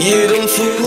You don't feel.